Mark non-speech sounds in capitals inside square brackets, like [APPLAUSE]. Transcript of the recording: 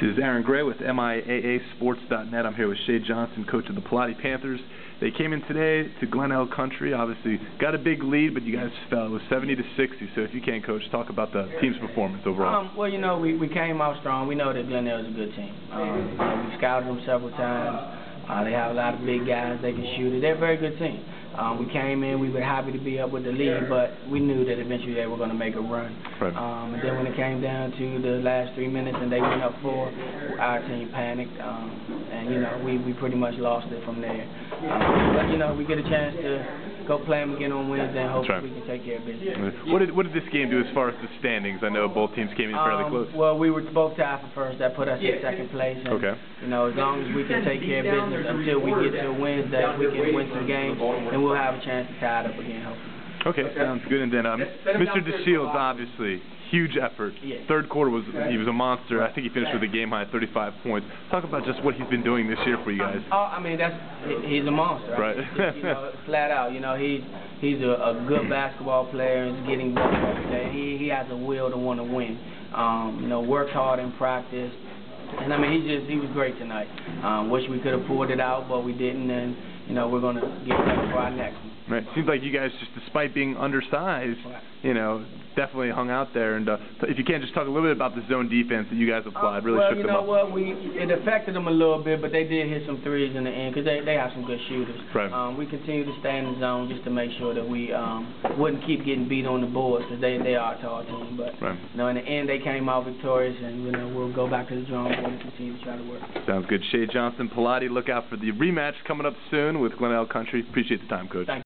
This is Aaron Gray with MIAASports.net. I'm here with Shae Johnson, coach of the Pallotti Panthers. They came in today to Glen Glenelg Country. Obviously, got a big lead, but you guys fell. It was 70 to 60. So if you can, coach, talk about the team's performance overall. Um, well, you know, we, we came out strong. We know that Glen Glenelg is a good team. Um, you know, we've scouted them several times. Uh, they have a lot of big guys. They can shoot it. They're a very good team. Um, we came in, we were happy to be up with the lead, but we knew that eventually they were going to make a run. Right. Um, and then when it came down to the last three minutes and they went up four, our team panicked. Um, and, you know, we, we pretty much lost it from there. Um, but, you know, we get a chance to go play them again on Wednesday and hopefully right. we can take care of business. What did what did this game do as far as the standings? I know both teams came in fairly Um, close. Well, we were both tied for first. That put us in second place. And, Okay. You know, as long as we can take care of business until we get to Wednesday, we can win some games, and we'll have a chance to tie it up again, hopefully. Okay, sounds good. And then um, Mr. DeShields, obviously, huge effort. Yeah. Third quarter was he was a monster. I think he finished with a game high 35 points. Talk about just what he's been doing this year for you guys. Oh, I mean, that's he's a monster. Right. Just, you know, [LAUGHS] flat out. You know, he's he's a, a good basketball player and is getting better every day. He he has a will to want to win. Um, you know, worked hard in practice. And I mean, he just he was great tonight. Um, wish we could have pulled it out, but we didn't. And you know, we're gonna get ready for our next one. Right. Seems like you guys, just despite being undersized, you know, definitely hung out there. And uh, if you can, just talk a little bit about the zone defense that you guys applied. Really well, shook you know what? We it affected them a little bit, but they did hit some threes in the end because they they have some good shooters. Right. Um, we continue to stay in the zone just to make sure that we um wouldn't keep getting beat on the boards because they they are a tall team. But Right. you know, in the end, they came out victorious, and you know we'll go back to the drawing board and continue to try to work. Sounds good. Shae Johnson, Pallotti, look out for the rematch coming up soon with Glenelg Country. Appreciate the time, Coach. Thank